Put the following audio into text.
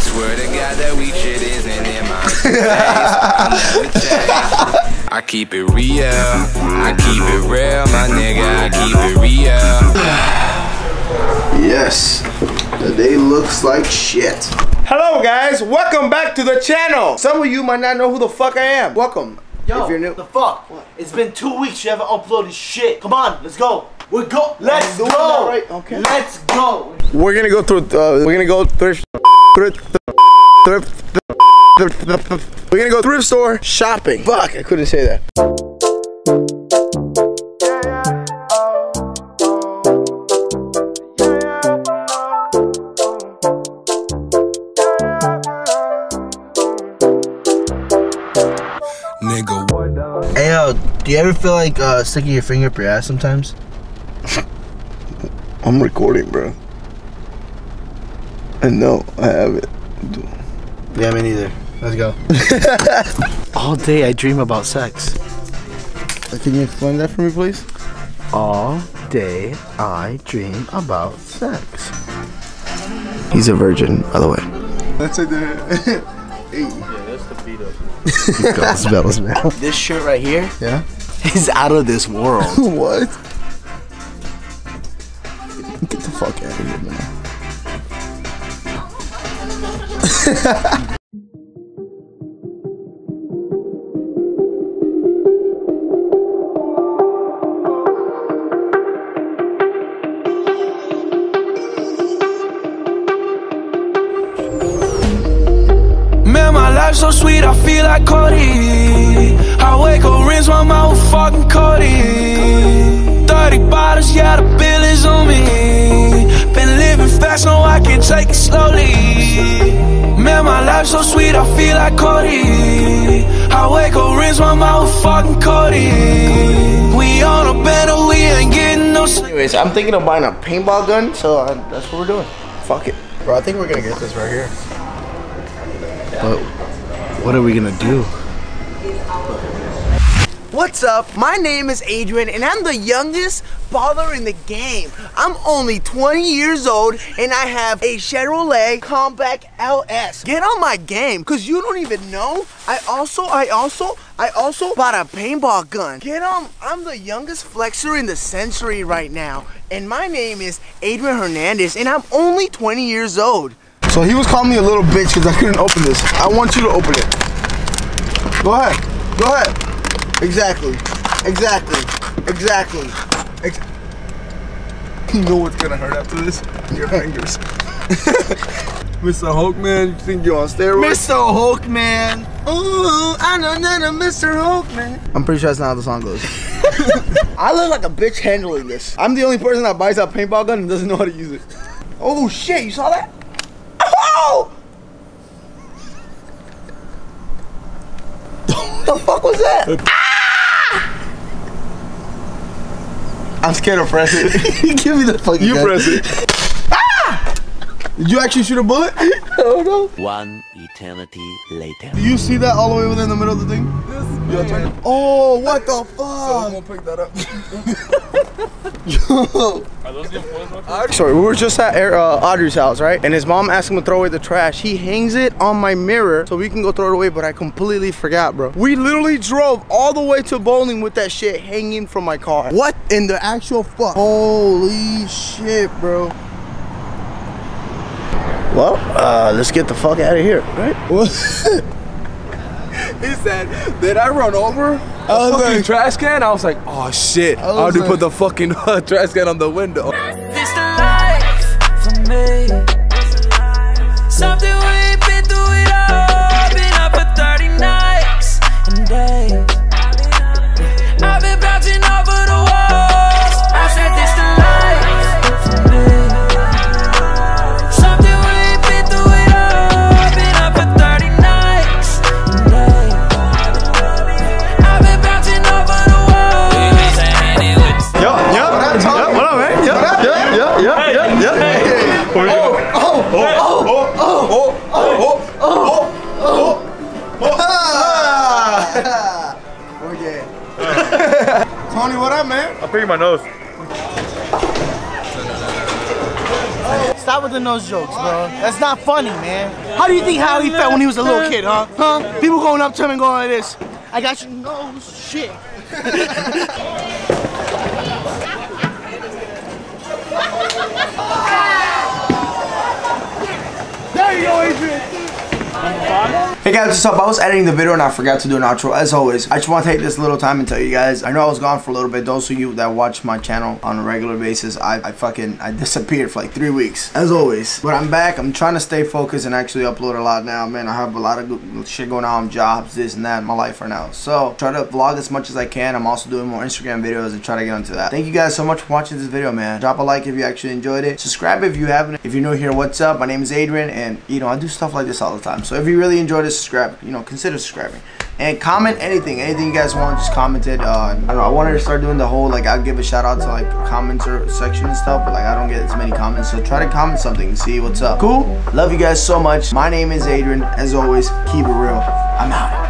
swear to God that weak shit isn't in my face. I'll never. I keep it real. I keep it real, my nigga. I keep it real. Yes, the day looks like shit. Hello guys, welcome back to the channel. Some of you might not know who the fuck I am. Welcome. Yo, if you're new. the fuck? It's been two weeks you haven't uploaded shit. Come on, let's go. We're go. Let's go. right, okay. Let's go. We're gonna go through. Uh, we're gonna go thrift. Thrift. Thrift. We're gonna go thrift store shopping. Fuck, I couldn't say that. Nigga, what? Hey yo, do you ever feel like uh, sticking your finger up your ass sometimes? I'm recording, bro. And no, I haven't. Yeah, me neither. Let's go. All day I dream about sex. Uh, can you explain that for me, please? All day I dream about sex. He's a virgin, by the way. That's it. hey. Bells, bells, man. This shirt right here Yeah. is out of this world. what? Get the fuck out of here, man. Man, my life so sweet, I feel like Cody. I wake up, rinse my mouth fucking Cody. 30 bottles, yeah, the bill is on me. Been living fast, no, I can take it slowly. Man, life so sweet, I feel like Cody. I wake up, rinse my mouth fucking Cody. We on a better, we ain't getting no. Anyways, I'm thinking of buying a paintball gun, so uh, that's what we're doing. Fuck it. Bro, I think we're gonna get this right here. But what are we gonna do? What's up? My name is Adrian and I'm the youngest baller in the game. I'm only 20 years old and I have a Chevrolet Compact LS. Get on my game cuz you don't even know. I also I also I also bought a paintball gun. Get on. I'm the youngest flexer in the century right now. And my name is Adrian Hernandez and I'm only 20 years old. So he was calling me a little bitch because I couldn't open this. I want you to open it. Go ahead. Go ahead. Exactly. Exactly. Exactly. Ex- you know what's gonna hurt after this? Your fingers. Mr. Hulkman, you think you're on steroids? Mr. Hulkman. Ooh, I know none of Mr. Hulkman. I'm pretty sure that's not how the song goes. I look like a bitch handling this. I'm the only person that buys a paintball gun and doesn't know how to use it. Oh shit, you saw that? Oh! the fuck was that? Ah! I'm scared to press it. Give me the fucking you gun. press it. Ah! Did you actually shoot a bullet? Oh no. One eternity later. Do you see that all the way within the middle of the thing? Yo, turn it. Oh, what the fuck? gonna pick that up. Yo. Sorry, we were just at uh, Audrey's house, right? And his mom asked him to throw away the trash. He hangs it on my mirror so we can go throw it away, but I completely forgot, bro. We literally drove all the way to bowling with that shit hanging from my car. What in the actual fuck? Holy shit, bro. Well, uh, let's get the fuck out of here, right? He said, did I run over a was fucking like- trash can? I was like, oh shit. I I'll do like- put the fucking uh, trash can on the window. This the life for me. Something yo, yo, what up, man? Yo, yo, yo, yo, yo, yo. Oh, oh, oh, oh, oh, oh, oh, oh, oh, oh. Okay. Tony, what up, man? I'm picking my nose. Stop stop with the nose jokes, bro. That's not funny, man. How do you think how he felt when he was a little kid, huh? Huh? People going up to him and going like this. I got your nose, shit. there you go, Adrian. Hey guys, what's up? I was editing the video and I forgot to do an outro as always. I just want to take this little time and tell you guys, I know I was gone for a little bit. Those of you that watch my channel on a regular basis, I, I fucking, I disappeared for like three weeks, as always. But I'm back, I'm trying to stay focused and actually upload a lot now. Man, I have a lot of shit going on, jobs, this and that in my life right now. So, try to vlog as much as I can. I'm also doing more Instagram videos and try to get into that. Thank you guys so much for watching this video, man. Drop a like if you actually enjoyed it. Subscribe if you haven't. If you're new here, what's up? My name is Adrian and, you know, I do stuff like this all the time. So so if you really enjoyed it, subscribe. You know, consider subscribing. And comment anything. Anything you guys want, just comment it. Uh, I don't know. I wanted to start doing the whole, like, I'll give a shout out to, like, commenter section and stuff. But, like, I don't get as many comments. So try to comment something and see what's up. Cool? Love you guys so much. My name is Adrian. As always, keep it real. I'm out.